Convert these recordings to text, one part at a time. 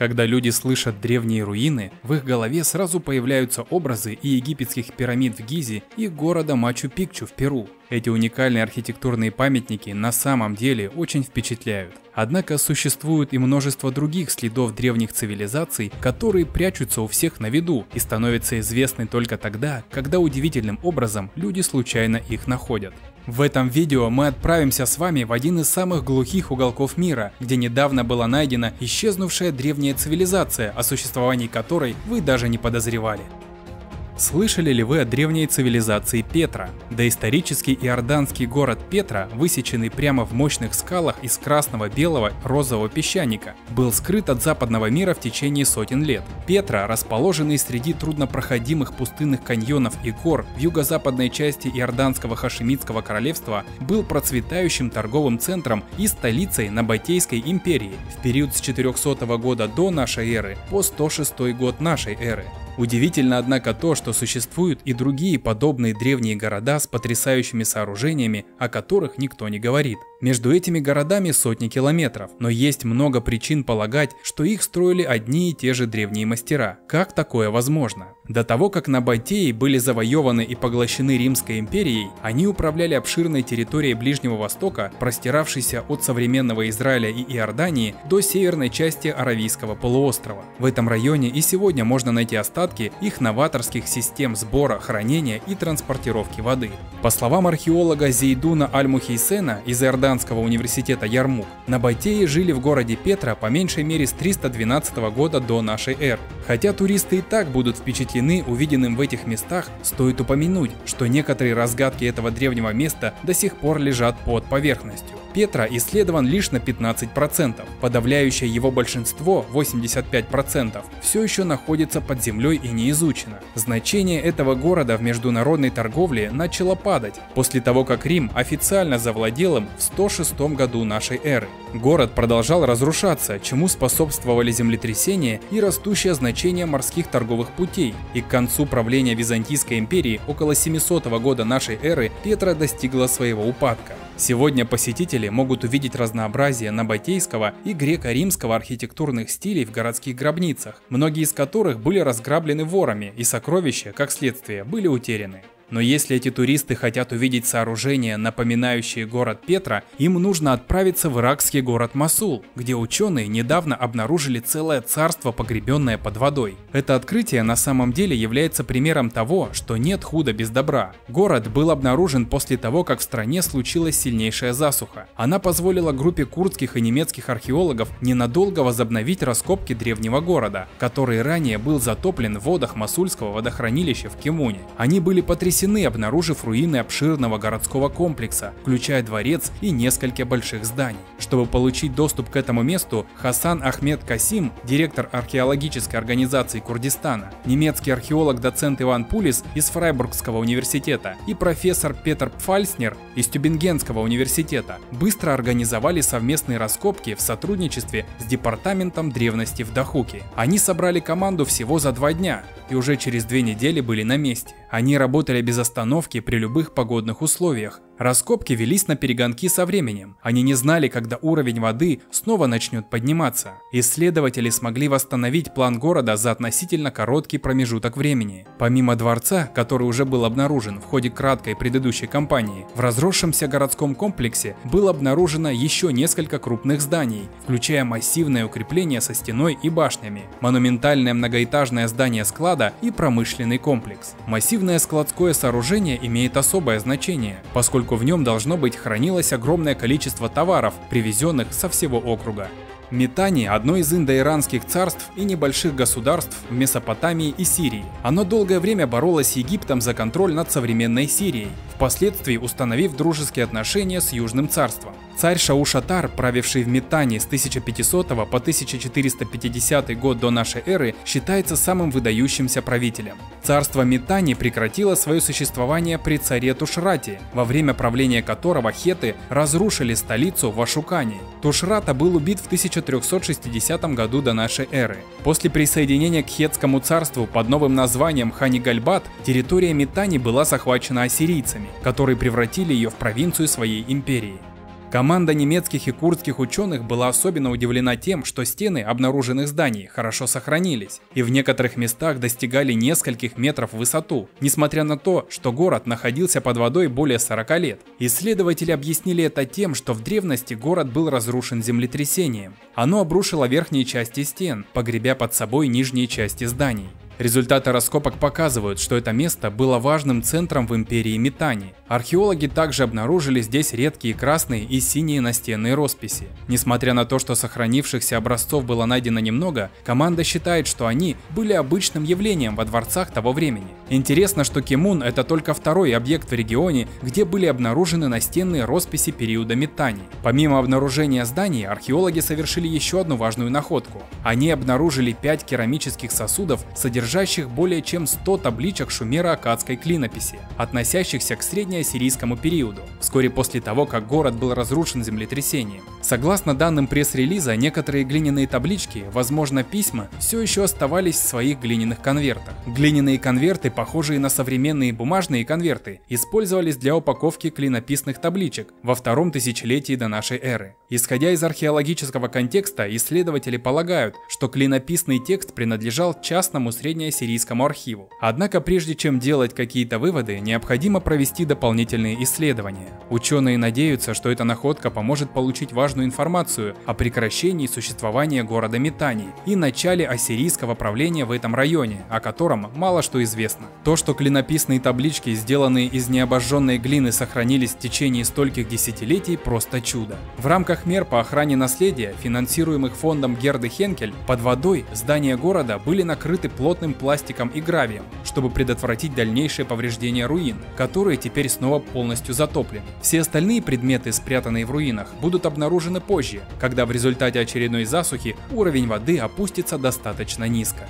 Когда люди слышат древние руины, в их голове сразу появляются образы и египетских пирамид в Гизе, и города Мачу-Пикчу в Перу. Эти уникальные архитектурные памятники на самом деле очень впечатляют. Однако существует и множество других следов древних цивилизаций, которые прячутся у всех на виду и становятся известны только тогда, когда удивительным образом люди случайно их находят. В этом видео мы отправимся с вами в один из самых глухих уголков мира, где недавно была найдена исчезнувшая древняя цивилизация, о существовании которой вы даже не подозревали. Слышали ли вы о древней цивилизации Петра? Доисторический иорданский город Петра, высеченный прямо в мощных скалах из красного, белого, розового песчаника, был скрыт от западного мира в течение сотен лет. Петра, расположенный среди труднопроходимых пустынных каньонов и гор в юго-западной части Иорданского хашемитского королевства, был процветающим торговым центром и столицей Набатейской империи в период с 400 года до нашей эры по 106 год нашей эры. Удивительно, однако, то, что существуют и другие подобные древние города с потрясающими сооружениями, о которых никто не говорит. Между этими городами сотни километров, но есть много причин полагать, что их строили одни и те же древние мастера. Как такое возможно? До того, как Набатеи были завоеваны и поглощены Римской империей, они управляли обширной территорией Ближнего Востока, простиравшейся от современного Израиля и Иордании до северной части Аравийского полуострова. В этом районе и сегодня можно найти остатки их новаторских систем сбора, хранения и транспортировки воды. По словам археолога Зейдуна Аль-Мухейсена из Иорданского университета Ярмук, набатеи жили в городе Петра по меньшей мере с 312 года до нашей эры. Хотя туристы и так будут впечатлены увиденным в этих местах, стоит упомянуть, что некоторые разгадки этого древнего места до сих пор лежат под поверхностью. Петра исследован лишь на 15%. Подавляющее его большинство, 85%, все еще находится под землей и не изучено. Значение этого города в международной торговле начало падать после того, как Рим официально завладел им в 106 году нашей эры. Город продолжал разрушаться, чему способствовали землетрясения и растущее значение морских торговых путей. И к концу правления Византийской империи около 700 года нашей эры Петра достигла своего упадка. Сегодня посетители могут увидеть разнообразие набатейского и греко-римского архитектурных стилей в городских гробницах, многие из которых были разграблены ворами и сокровища, как следствие, были утеряны. Но если эти туристы хотят увидеть сооружения, напоминающие город Петра, им нужно отправиться в иракский город Масул, где ученые недавно обнаружили целое царство, погребенное под водой. Это открытие на самом деле является примером того, что нет худа без добра. Город был обнаружен после того, как в стране случилась сильнейшая засуха. Она позволила группе курдских и немецких археологов ненадолго возобновить раскопки древнего города, который ранее был затоплен в водах Масульского водохранилища в Кемуне. Они были потрясены потрясены, обнаружив руины обширного городского комплекса, включая дворец и несколько больших зданий. Чтобы получить доступ к этому месту, Хасан Ахмед Касим, директор археологической организации Курдистана, немецкий археолог-доцент Иван Пулис из Фрайбургского университета и профессор Петр Пфальснер из Тюбингенского университета быстро организовали совместные раскопки в сотрудничестве с Департаментом древности в Дахуке. Они собрали команду всего за два дня и уже через две недели были на месте. Они работали без остановки при любых погодных условиях, Раскопки велись на перегонки со временем. Они не знали, когда уровень воды снова начнет подниматься. Исследователи смогли восстановить план города за относительно короткий промежуток времени. Помимо дворца, который уже был обнаружен в ходе краткой предыдущей кампании, в разросшемся городском комплексе было обнаружено еще несколько крупных зданий, включая массивное укрепление со стеной и башнями, монументальное многоэтажное здание склада и промышленный комплекс. Массивное складское сооружение имеет особое значение, поскольку поскольку в нем должно быть хранилось огромное количество товаров, привезенных со всего округа. Метани – одно из индоиранских царств и небольших государств в Месопотамии и Сирии. Оно долгое время боролось с Египтом за контроль над современной Сирией, впоследствии установив дружеские отношения с Южным царством. Царь Шаушатар, правивший в Метане с 1500 по 1450 год до нашей эры, считается самым выдающимся правителем. Царство Метани прекратило свое существование при царе Тушрате, во время правления которого хеты разрушили столицу в Ашукане. Тушрата был убит в 1360 году до нашей эры. После присоединения к хетскому царству под новым названием Ханигальбат территория Метани была захвачена ассирийцами, которые превратили ее в провинцию своей империи. Команда немецких и курдских ученых была особенно удивлена тем, что стены обнаруженных зданий хорошо сохранились и в некоторых местах достигали нескольких метров в высоту, несмотря на то, что город находился под водой более 40 лет. Исследователи объяснили это тем, что в древности город был разрушен землетрясением. Оно обрушило верхние части стен, погребя под собой нижние части зданий. Результаты раскопок показывают, что это место было важным центром в империи Митани. Археологи также обнаружили здесь редкие красные и синие настенные росписи. Несмотря на то, что сохранившихся образцов было найдено немного, команда считает, что они были обычным явлением во дворцах того времени. Интересно, что Кимун это только второй объект в регионе, где были обнаружены настенные росписи периода Митани. Помимо обнаружения зданий, археологи совершили еще одну важную находку. Они обнаружили пять керамических сосудов, содержащих содержащих более чем 100 табличек шумеро-аккадской клинописи, относящихся к среднеассирийскому периоду, вскоре после того, как город был разрушен землетрясением. Согласно данным пресс-релиза, некоторые глиняные таблички, возможно письма, все еще оставались в своих глиняных конвертах. Глиняные конверты, похожие на современные бумажные конверты, использовались для упаковки клинописных табличек во втором тысячелетии до нашей эры. Исходя из археологического контекста, исследователи полагают, что клинописный текст принадлежал частному среднему сирийскому архиву. Однако прежде чем делать какие-то выводы, необходимо провести дополнительные исследования. Ученые надеются, что эта находка поможет получить важную информацию о прекращении существования города Метани и начале ассирийского правления в этом районе, о котором мало что известно. То, что клинописные таблички, сделанные из необожженной глины, сохранились в течение стольких десятилетий, просто чудо. В рамках мер по охране наследия, финансируемых фондом Герды Хенкель, под водой здания города были накрыты плотным плотным пластиком и гравием, чтобы предотвратить дальнейшее повреждение руин, которые теперь снова полностью затоплены. Все остальные предметы, спрятанные в руинах, будут обнаружены позже, когда в результате очередной засухи уровень воды опустится достаточно низко.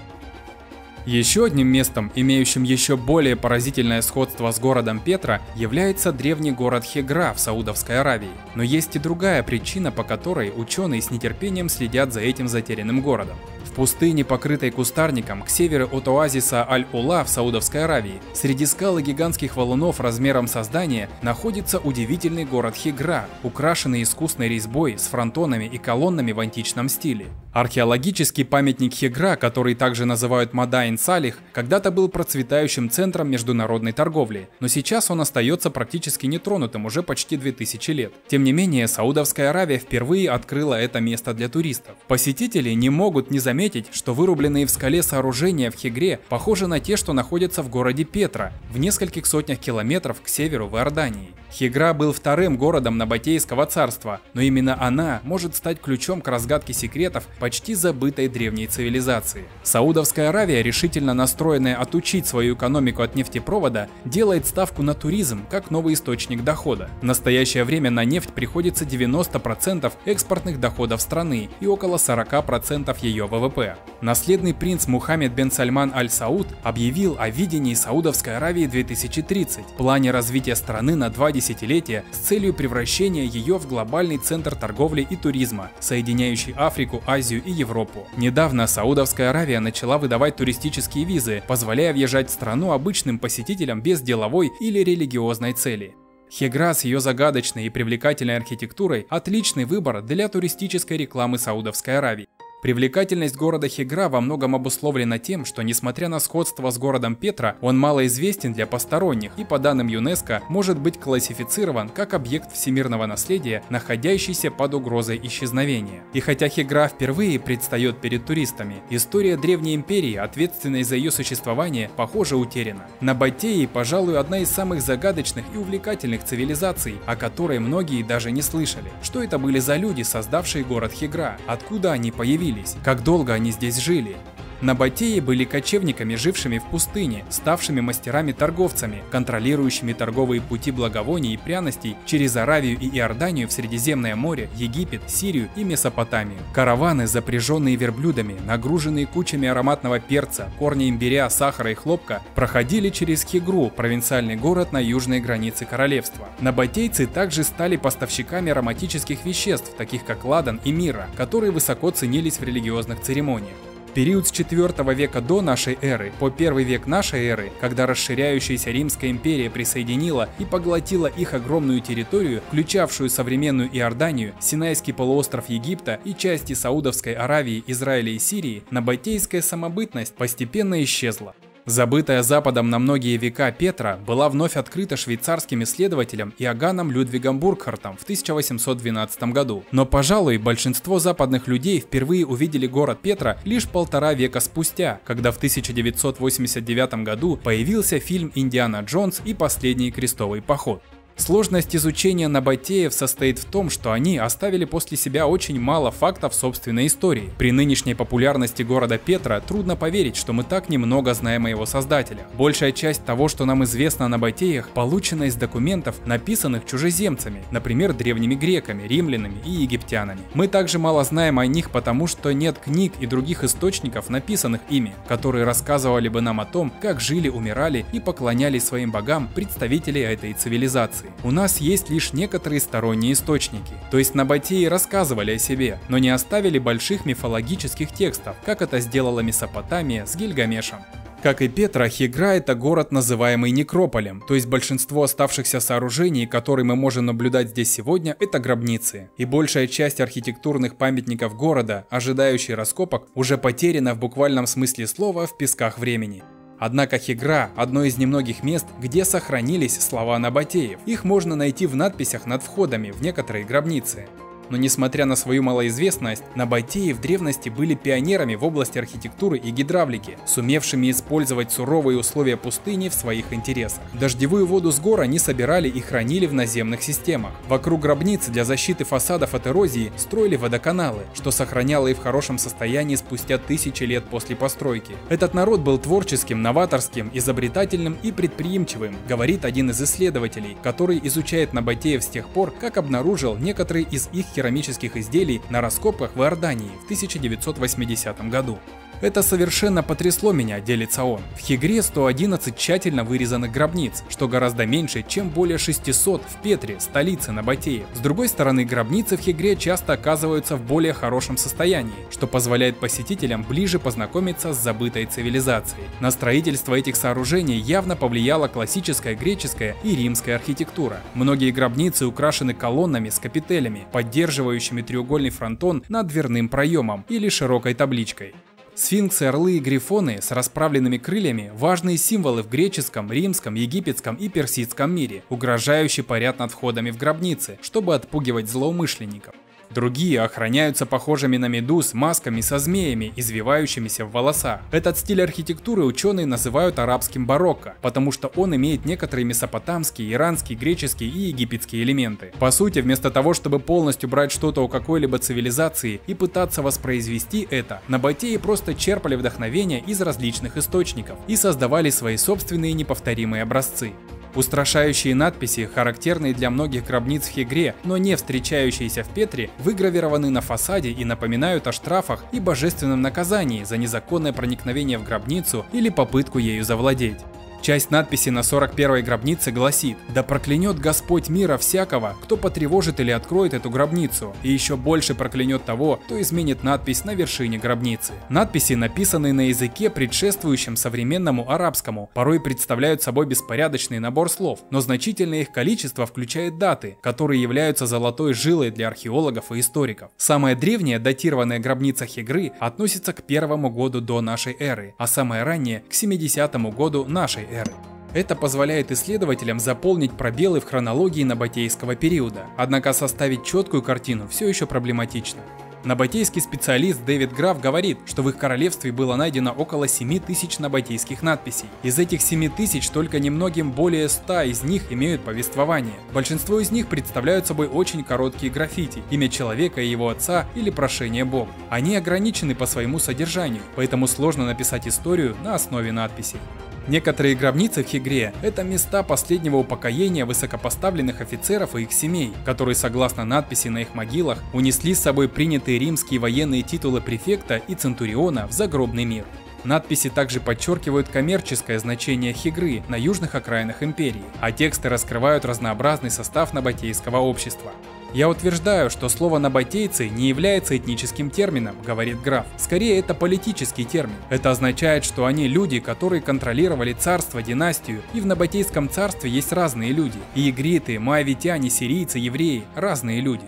Еще одним местом, имеющим еще более поразительное сходство с городом Петра, является древний город Хегра в Саудовской Аравии. Но есть и другая причина, по которой ученые с нетерпением следят за этим затерянным городом. В пустыне, покрытой кустарником, к северу от оазиса Аль-Ула в Саудовской Аравии, среди скал и гигантских валунов размером со здание, находится удивительный город Хигра, украшенный искусной резьбой с фронтонами и колоннами в античном стиле. Археологический памятник Хигра, который также называют Мадайн Салих, когда-то был процветающим центром международной торговли, но сейчас он остается практически нетронутым уже почти 2000 лет. Тем не менее, Саудовская Аравия впервые открыла это место для туристов. Посетители не могут не заметить что вырубленные в скале сооружения в Хегре похожи на те, что находятся в городе Петра, в нескольких сотнях километров к северу в Иордании. Хигра был вторым городом Набатейского царства, но именно она может стать ключом к разгадке секретов почти забытой древней цивилизации. Саудовская Аравия, решительно настроенная отучить свою экономику от нефтепровода, делает ставку на туризм как новый источник дохода. В настоящее время на нефть приходится 90% экспортных доходов страны и около 40% ее ВВП. Наследный принц Мухаммед бен Сальман Аль-Сауд объявил о видении Саудовской Аравии 2030, плане развития страны на два десятилетия с целью превращения ее в глобальный центр торговли и туризма, соединяющий Африку, Азию и Европу. Недавно Саудовская Аравия начала выдавать туристические визы, позволяя въезжать в страну обычным посетителям без деловой или религиозной цели. Хегра с ее загадочной и привлекательной архитектурой – отличный выбор для туристической рекламы Саудовской Аравии. Привлекательность города Хигра во многом обусловлена тем, что несмотря на сходство с городом Петра, он мало известен для посторонних и по данным ЮНЕСКО может быть классифицирован как объект всемирного наследия, находящийся под угрозой исчезновения. И хотя Хигра впервые предстает перед туристами, история древней империи, ответственной за ее существование, похоже утеряна. На Батеи, пожалуй, одна из самых загадочных и увлекательных цивилизаций, о которой многие даже не слышали. Что это были за люди, создавшие город Хигра? Откуда они появились? Появились, как долго они здесь жили. Набатеи были кочевниками, жившими в пустыне, ставшими мастерами-торговцами, контролирующими торговые пути благовоний и пряностей через Аравию и Иорданию в Средиземное море, Египет, Сирию и Месопотамию. Караваны, запряженные верблюдами, нагруженные кучами ароматного перца, корня имбиря, сахара и хлопка, проходили через Хигру, провинциальный город на южной границе королевства. Набатейцы также стали поставщиками ароматических веществ, таких как ладан и мира, которые высоко ценились в религиозных церемониях. Период с 4 века до нашей эры по 1 век нашей эры, когда расширяющаяся Римская империя присоединила и поглотила их огромную территорию, включавшую современную Иорданию, Синайский полуостров Египта и части Саудовской Аравии, Израиля и Сирии, набатейская самобытность постепенно исчезла. Забытая Западом на многие века Петра была вновь открыта швейцарским исследователем Иоганном Людвигом Бургхартом в 1812 году. Но, пожалуй, большинство западных людей впервые увидели город Петра лишь полтора века спустя, когда в 1989 году появился фильм «Индиана Джонс и последний крестовый поход». Сложность изучения набатеев состоит в том, что они оставили после себя очень мало фактов собственной истории. При нынешней популярности города Петра трудно поверить, что мы так немного знаем о его создателе. Большая часть того, что нам известно о набатеях, получена из документов, написанных чужеземцами, например, древними греками, римлянами и египтянами. Мы также мало знаем о них, потому что нет книг и других источников, написанных ими, которые рассказывали бы нам о том, как жили, умирали и поклонялись своим богам представители этой цивилизации у нас есть лишь некоторые сторонние источники. То есть набатеи рассказывали о себе, но не оставили больших мифологических текстов, как это сделала Месопотамия с Гильгамешем. Как и Петра, Хигра – это город, называемый некрополем, то есть большинство оставшихся сооружений, которые мы можем наблюдать здесь сегодня, это гробницы. И большая часть архитектурных памятников города, ожидающей раскопок, уже потеряна в буквальном смысле слова в песках времени. Однако Хигра – одно из немногих мест, где сохранились слова Набатеев. Их можно найти в надписях над входами в некоторые гробницы но несмотря на свою малоизвестность, набатеи в древности были пионерами в области архитектуры и гидравлики, сумевшими использовать суровые условия пустыни в своих интересах. Дождевую воду с гор они собирали и хранили в наземных системах. Вокруг гробниц для защиты фасадов от эрозии строили водоканалы, что сохраняло их в хорошем состоянии спустя тысячи лет после постройки. Этот народ был творческим, новаторским, изобретательным и предприимчивым, говорит один из исследователей, который изучает набатеев с тех пор, как обнаружил некоторые из их керамических изделий на раскопках в Иордании в 1980 году. Это совершенно потрясло меня, делится он. В Хигре 111 тщательно вырезанных гробниц, что гораздо меньше, чем более 600 в Петре, столице Набатеи. С другой стороны, гробницы в Хигре часто оказываются в более хорошем состоянии, что позволяет посетителям ближе познакомиться с забытой цивилизацией. На строительство этих сооружений явно повлияла классическая греческая и римская архитектура. Многие гробницы украшены колоннами с капителями, поддерживающими треугольный фронтон над дверным проемом или широкой табличкой. Сфинксы, орлы и грифоны с расправленными крыльями – важные символы в греческом, римском, египетском и персидском мире, угрожающие парят над входами в гробницы, чтобы отпугивать злоумышленников. Другие охраняются похожими на медуз масками со змеями, извивающимися в волосах. Этот стиль архитектуры ученые называют арабским барокко, потому что он имеет некоторые месопотамские, иранские, греческие и египетские элементы. По сути, вместо того, чтобы полностью брать что-то у какой-либо цивилизации и пытаться воспроизвести это, набатеи просто черпали вдохновение из различных источников и создавали свои собственные неповторимые образцы. Устрашающие надписи, характерные для многих гробниц в Хигре, но не встречающиеся в Петре, выгравированы на фасаде и напоминают о штрафах и божественном наказании за незаконное проникновение в гробницу или попытку ею завладеть. Часть надписи на 41-й гробнице гласит «Да проклянет Господь мира всякого, кто потревожит или откроет эту гробницу, и еще больше проклянет того, кто изменит надпись на вершине гробницы». Надписи, написанные на языке, предшествующем современному арабскому, порой представляют собой беспорядочный набор слов, но значительное их количество включает даты, которые являются золотой жилой для археологов и историков. Самая древняя датированная гробница Хигры относится к первому году до нашей эры, а самая ранняя к 70 году нашей эры. Это позволяет исследователям заполнить пробелы в хронологии набатейского периода, однако составить четкую картину все еще проблематично. Набатейский специалист Дэвид Граф говорит, что в их королевстве было найдено около 7 тысяч набатейских надписей. Из этих 7 тысяч только немногим более 100 из них имеют повествование. Большинство из них представляют собой очень короткие граффити, имя человека и его отца или прошение Бога. Они ограничены по своему содержанию, поэтому сложно написать историю на основе надписей. Некоторые гробницы в Хигре – это места последнего упокоения высокопоставленных офицеров и их семей, которые, согласно надписи на их могилах, унесли с собой принятые римские военные титулы префекта и центуриона в загробный мир. Надписи также подчеркивают коммерческое значение Хигры на южных окраинах империи, а тексты раскрывают разнообразный состав набатейского общества. Я утверждаю, что слово «набатейцы» не является этническим термином, говорит граф. Скорее, это политический термин. Это означает, что они люди, которые контролировали царство, династию, и в набатейском царстве есть разные люди. И игриты, моавитяне, сирийцы, евреи – разные люди.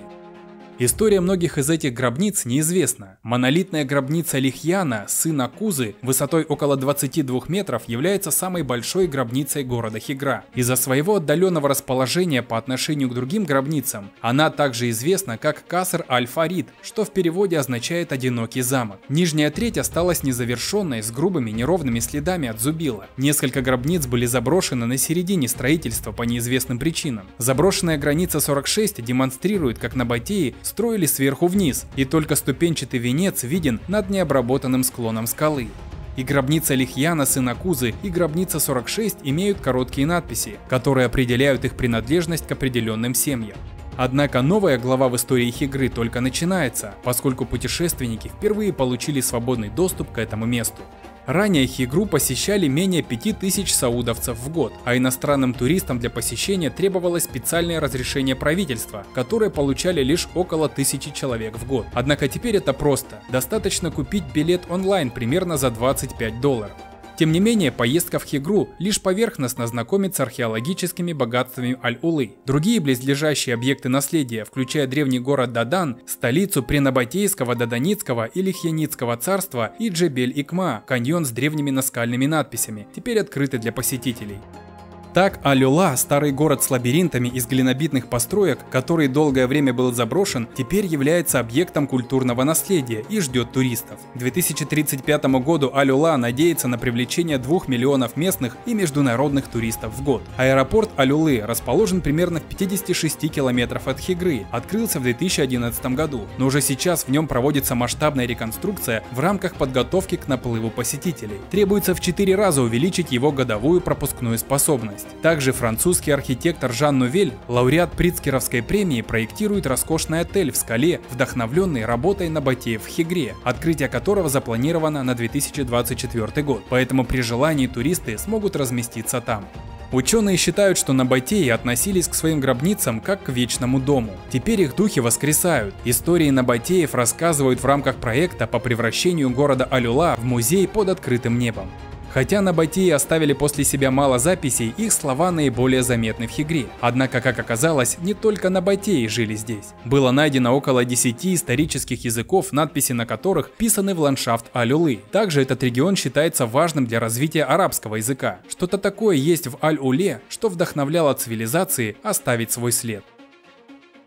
История многих из этих гробниц неизвестна. Монолитная гробница Лихьяна, сына Кузы, высотой около 22 метров, является самой большой гробницей города Хигра. Из-за своего отдаленного расположения по отношению к другим гробницам, она также известна как Каср Аль-Фарид, что в переводе означает «одинокий замок». Нижняя треть осталась незавершенной, с грубыми неровными следами от зубила. Несколько гробниц были заброшены на середине строительства по неизвестным причинам. Заброшенная граница 46 демонстрирует, как на Батии строили сверху вниз, и только ступенчатый венец виден над необработанным склоном скалы. И гробница Лихьяна сына Кузы, и гробница 46 имеют короткие надписи, которые определяют их принадлежность к определенным семьям. Однако новая глава в истории их игры только начинается, поскольку путешественники впервые получили свободный доступ к этому месту. Ранее их игру посещали менее 5000 саудовцев в год, а иностранным туристам для посещения требовалось специальное разрешение правительства, которое получали лишь около 1000 человек в год. Однако теперь это просто. Достаточно купить билет онлайн примерно за 25 долларов. Тем не менее, поездка в Хигру лишь поверхностно знакомит с археологическими богатствами Аль-Улы. Другие близлежащие объекты наследия, включая древний город Дадан, столицу Пренабатейского, Даданицкого и Лихьяницкого царства и Джебель-Икма, каньон с древними наскальными надписями, теперь открыты для посетителей. Так Алюла, старый город с лабиринтами из глинобитных построек, который долгое время был заброшен, теперь является объектом культурного наследия и ждет туристов. К 2035 году Алюла надеется на привлечение 2 миллионов местных и международных туристов в год. Аэропорт Алюлы расположен примерно в 56 километров от Хигры, открылся в 2011 году, но уже сейчас в нем проводится масштабная реконструкция в рамках подготовки к наплыву посетителей. Требуется в 4 раза увеличить его годовую пропускную способность область. Также французский архитектор Жан Нувель, лауреат Прицкеровской премии, проектирует роскошный отель в скале, вдохновленный работой на Батеев в Хигре, открытие которого запланировано на 2024 год, поэтому при желании туристы смогут разместиться там. Ученые считают, что на Батеи относились к своим гробницам как к вечному дому. Теперь их духи воскресают. Истории Набатеев рассказывают в рамках проекта по превращению города Алюла в музей под открытым небом. Хотя на Батии оставили после себя мало записей, их слова наиболее заметны в Хигре. Однако, как оказалось, не только на Батии жили здесь. Было найдено около 10 исторических языков, надписи на которых писаны в ландшафт Аль-Улы. Также этот регион считается важным для развития арабского языка. Что-то такое есть в Аль-Уле, что вдохновляло цивилизации оставить свой след.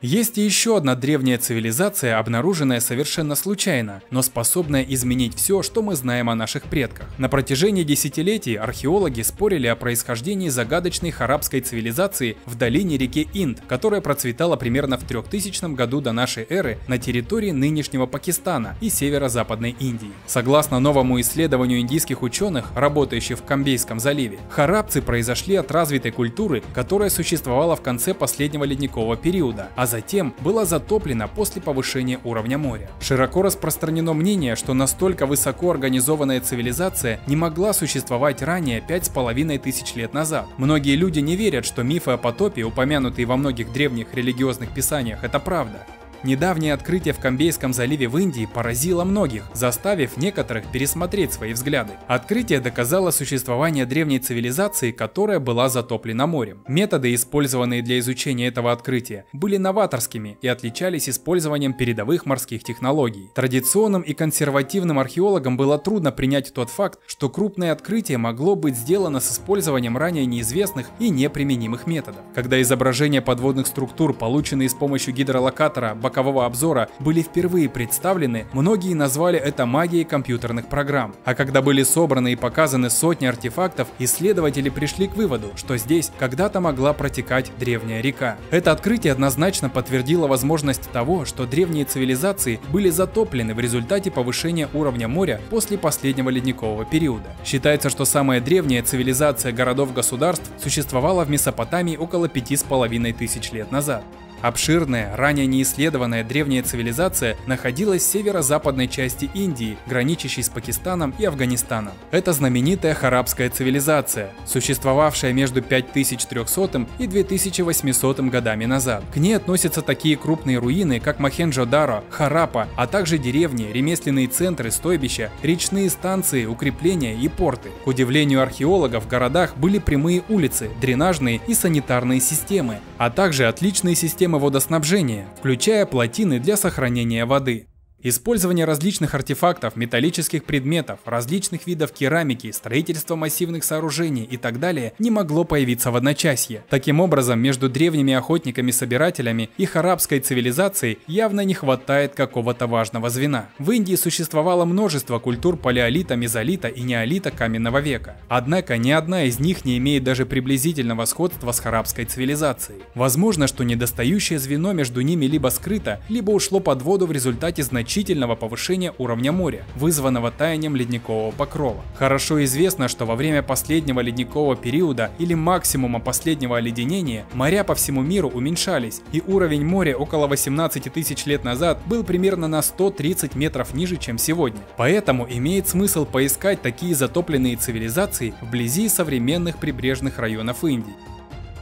Есть и еще одна древняя цивилизация, обнаруженная совершенно случайно, но способная изменить все, что мы знаем о наших предках. На протяжении десятилетий археологи спорили о происхождении загадочной харабской цивилизации в долине реки Инд, которая процветала примерно в 3000 году до нашей эры на территории нынешнего Пакистана и северо-западной Индии. Согласно новому исследованию индийских ученых, работающих в Камбейском заливе, харабцы произошли от развитой культуры, которая существовала в конце последнего ледникового периода, а затем была затоплена после повышения уровня моря. Широко распространено мнение, что настолько высоко организованная цивилизация не могла существовать ранее пять с половиной тысяч лет назад. Многие люди не верят, что мифы о потопе, упомянутые во многих древних религиозных писаниях, это правда. Недавнее открытие в Камбейском заливе в Индии поразило многих, заставив некоторых пересмотреть свои взгляды. Открытие доказало существование древней цивилизации, которая была затоплена морем. Методы, использованные для изучения этого открытия, были новаторскими и отличались использованием передовых морских технологий. Традиционным и консервативным археологам было трудно принять тот факт, что крупное открытие могло быть сделано с использованием ранее неизвестных и неприменимых методов. Когда изображения подводных структур, полученные с помощью гидролокатора, бокового обзора были впервые представлены, многие назвали это магией компьютерных программ. А когда были собраны и показаны сотни артефактов, исследователи пришли к выводу, что здесь когда-то могла протекать древняя река. Это открытие однозначно подтвердило возможность того, что древние цивилизации были затоплены в результате повышения уровня моря после последнего ледникового периода. Считается, что самая древняя цивилизация городов-государств существовала в Месопотамии около пяти с половиной тысяч лет назад. Обширная, ранее неисследованная древняя цивилизация находилась в северо-западной части Индии, граничащей с Пакистаном и Афганистаном. Это знаменитая харабская цивилизация, существовавшая между 5300 и 2800 годами назад. К ней относятся такие крупные руины, как Махенджо-Даро, Харапа, а также деревни, ремесленные центры, стойбища, речные станции, укрепления и порты. К удивлению археологов, в городах были прямые улицы, дренажные и санитарные системы, а также отличные системы водоснабжения, включая плотины для сохранения воды. Использование различных артефактов, металлических предметов, различных видов керамики, строительство массивных сооружений и так далее не могло появиться в одночасье. Таким образом, между древними охотниками-собирателями и арабской цивилизацией явно не хватает какого-то важного звена. В Индии существовало множество культур палеолита, мезолита и неолита каменного века. Однако ни одна из них не имеет даже приблизительного сходства с арабской цивилизацией. Возможно, что недостающее звено между ними либо скрыто, либо ушло под воду в результате значительного значительного повышения уровня моря, вызванного таянием ледникового покрова. Хорошо известно, что во время последнего ледникового периода или максимума последнего оледенения моря по всему миру уменьшались, и уровень моря около 18 тысяч лет назад был примерно на 130 метров ниже, чем сегодня. Поэтому имеет смысл поискать такие затопленные цивилизации вблизи современных прибрежных районов Индии.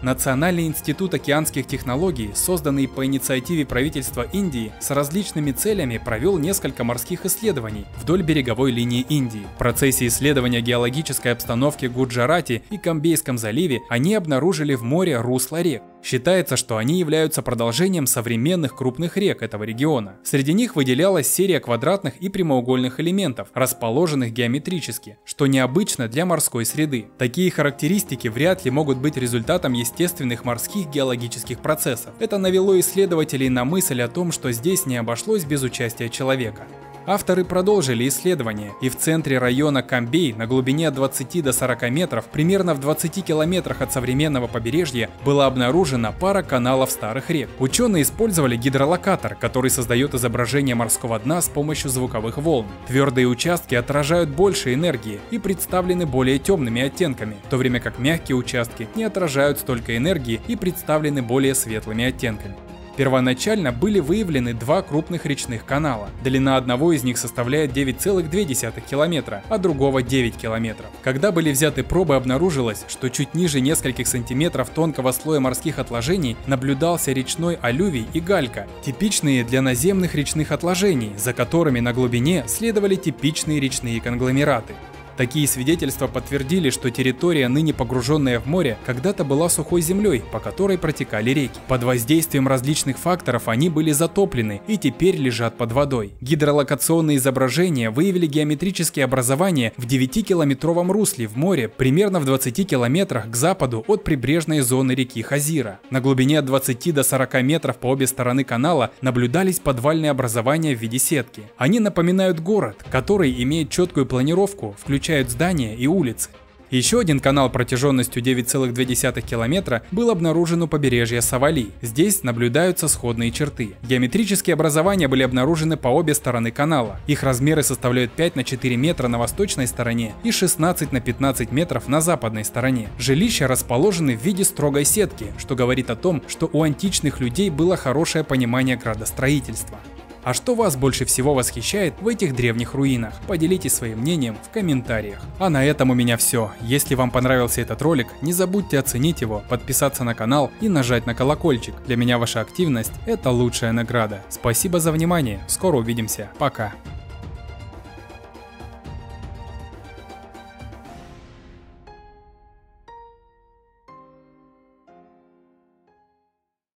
Национальный институт океанских технологий, созданный по инициативе правительства Индии, с различными целями провел несколько морских исследований вдоль береговой линии Индии. В процессе исследования геологической обстановки в Гуджарате и Камбейском заливе они обнаружили в море русло рек. Считается, что они являются продолжением современных крупных рек этого региона. Среди них выделялась серия квадратных и прямоугольных элементов, расположенных геометрически, что необычно для морской среды. Такие характеристики вряд ли могут быть результатом естественных морских геологических процессов. Это навело исследователей на мысль о том, что здесь не обошлось без участия человека. Авторы продолжили исследование, и в центре района Камбей на глубине от 20 до 40 метров, примерно в 20 километрах от современного побережья, была обнаружена пара каналов старых рек. Ученые использовали гидролокатор, который создает изображение морского дна с помощью звуковых волн. Твердые участки отражают больше энергии и представлены более темными оттенками, в то время как мягкие участки не отражают столько энергии и представлены более светлыми оттенками. Первоначально были выявлены два крупных речных канала. Длина одного из них составляет 9,2 километра, а другого 9 километров. Когда были взяты пробы, обнаружилось, что чуть ниже нескольких сантиметров тонкого слоя морских отложений наблюдался речной алювий и галька, типичные для наземных речных отложений, за которыми на глубине следовали типичные речные конгломераты. Такие свидетельства подтвердили, что территория, ныне погруженная в море, когда-то была сухой землей, по которой протекали реки. Под воздействием различных факторов они были затоплены и теперь лежат под водой. Гидролокационные изображения выявили геометрические образования в 9-километровом русле в море, примерно в 20 километрах к западу от прибрежной зоны реки Хазира. На глубине от 20 до 40 метров по обе стороны канала наблюдались подвальные образования в виде сетки. Они напоминают город, который имеет четкую планировку, включая включают здания и улицы. Еще один канал протяженностью 9,2 километра был обнаружен у побережья Савали. Здесь наблюдаются сходные черты. Геометрические образования были обнаружены по обе стороны канала. Их размеры составляют 5 на 4 метра на восточной стороне и 16 на 15 метров на западной стороне. Жилища расположены в виде строгой сетки, что говорит о том, что у античных людей было хорошее понимание градостроительства. А что вас больше всего восхищает в этих древних руинах? Поделитесь своим мнением в комментариях. А на этом у меня все. Если вам понравился этот ролик, не забудьте оценить его, подписаться на канал и нажать на колокольчик. Для меня ваша активность – это лучшая награда. Спасибо за внимание, скоро увидимся, пока.